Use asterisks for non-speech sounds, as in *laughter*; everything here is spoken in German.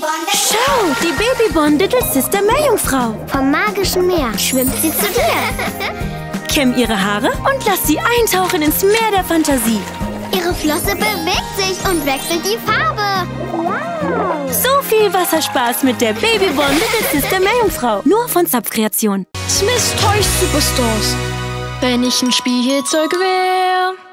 Schau, die Babyborn Little Sister Meerjungfrau. Vom magischen Meer schwimmt sie zu dir. *laughs* Kämm ihre Haare und lass sie eintauchen ins Meer der Fantasie. Ihre Flosse bewegt sich und wechselt die Farbe. So viel Wasserspaß mit der Babyborn Little Sister Meerjungfrau. Nur von Zapfkreation. Smiths Toy Superstores. Wenn ich ein Spielzeug wäre.